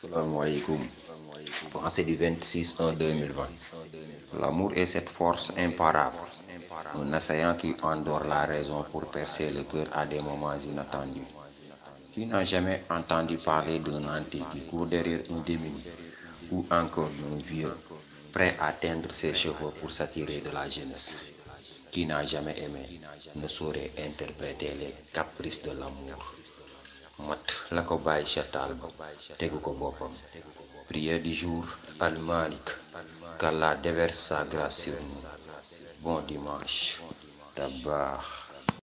salaamaaleykum pensée du 26 1 2020 l'amour est cette force imparable. Un assaillant qui endort la raison pour percer le cœur à des moments inattendus. Qui n'a jamais entendu parler d'un nanti qui court derrière un démuni ou encore d'un vieux prêt à teindre ses cheveux pour s'attirer de la jeunesse. Qui n'a jamais aimé ne saurait interpréter les caprices de l'amour mat la ko bàyyi ca taal ko boppam. Prière du jour al malik qu'Allah déverse sa grâce sur nous. Bon dimanche. Tabax